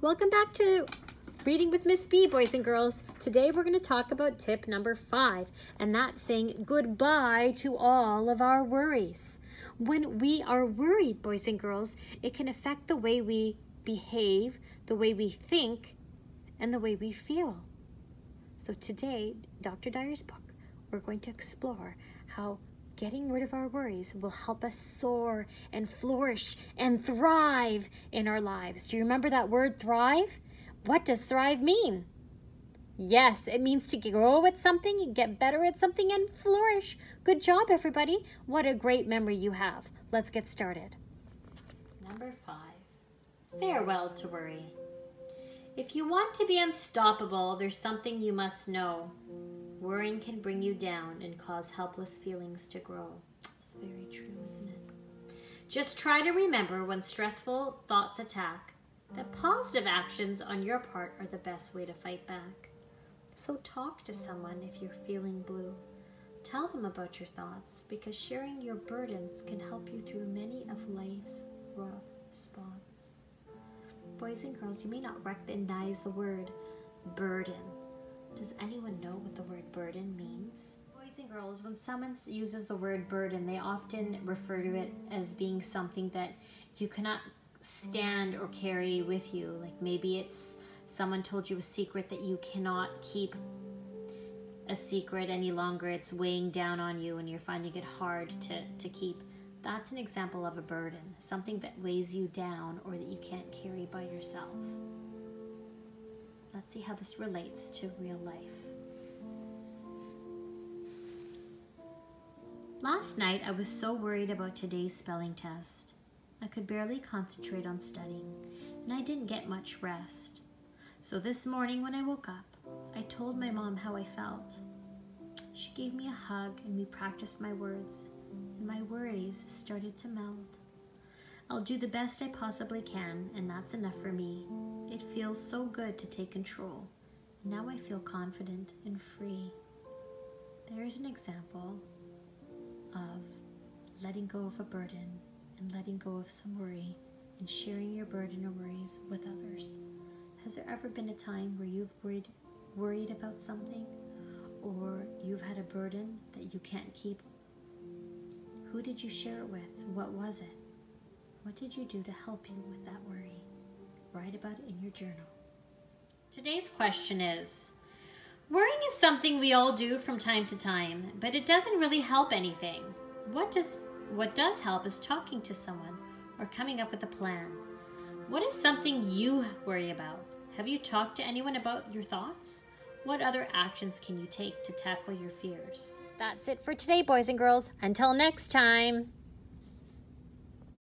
Welcome back to Reading with Miss B, boys and girls. Today we're going to talk about tip number five, and that's saying goodbye to all of our worries. When we are worried, boys and girls, it can affect the way we behave, the way we think, and the way we feel. So today, Dr. Dyer's book, we're going to explore how getting rid of our worries will help us soar and flourish and thrive in our lives. Do you remember that word thrive? What does thrive mean? Yes, it means to grow at something, get better at something, and flourish. Good job, everybody. What a great memory you have. Let's get started. Number five, farewell to worry. If you want to be unstoppable, there's something you must know. Worrying can bring you down and cause helpless feelings to grow. It's very true, isn't it? Just try to remember when stressful thoughts attack that positive actions on your part are the best way to fight back. So talk to someone if you're feeling blue. Tell them about your thoughts because sharing your burdens can help you through many of life's rough spots. Boys and girls, you may not recognize the word burden does anyone know what the word burden means? Boys and girls, when someone uses the word burden, they often refer to it as being something that you cannot stand or carry with you. Like maybe it's someone told you a secret that you cannot keep a secret any longer. It's weighing down on you and you're finding it hard to, to keep. That's an example of a burden, something that weighs you down or that you can't carry by yourself. Let's see how this relates to real life. Last night, I was so worried about today's spelling test. I could barely concentrate on studying, and I didn't get much rest. So this morning when I woke up, I told my mom how I felt. She gave me a hug and we practiced my words, and my worries started to melt. I'll do the best I possibly can, and that's enough for me. It feels so good to take control. Now I feel confident and free. There is an example of letting go of a burden and letting go of some worry and sharing your burden or worries with others. Has there ever been a time where you've worried, worried about something or you've had a burden that you can't keep? Who did you share it with? What was it? What did you do to help you with that worry? Write about it in your journal. Today's question is Worrying is something we all do from time to time, but it doesn't really help anything. What does what does help is talking to someone or coming up with a plan. What is something you worry about? Have you talked to anyone about your thoughts? What other actions can you take to tackle your fears? That's it for today, boys and girls. Until next time.